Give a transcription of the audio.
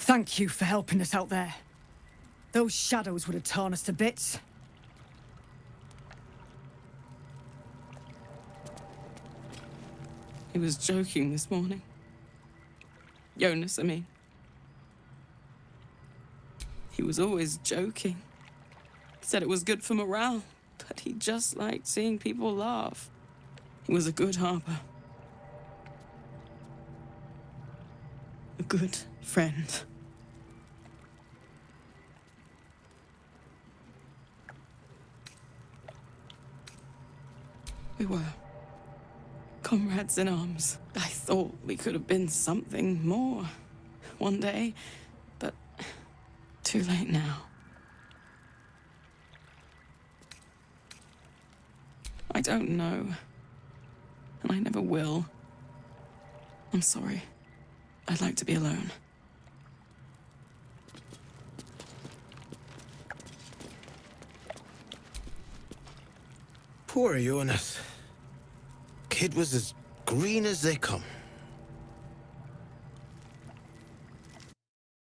Thank you for helping us out there. Those shadows would have torn us to bits. He was joking this morning. Yonas, I mean. He was always joking. Said it was good for morale, but he just liked seeing people laugh. He was a good harper. Good friend. We were comrades in arms. I thought we could have been something more one day, but too late now. I don't know. And I never will. I'm sorry. I'd like to be alone. Poor Yonas. Kid was as green as they come.